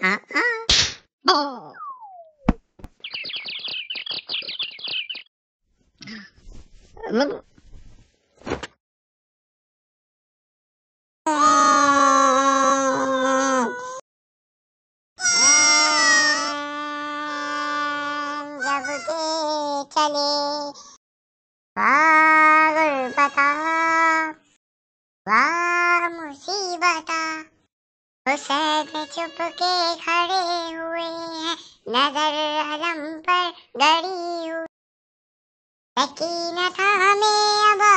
啊啊！哦。啊，那不啊！啊，我不去，去啊！हुसैन चुप के खड़े हुए हैं नजर अलम पर गड़ी हुई यकीन था हमें अब